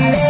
Lady.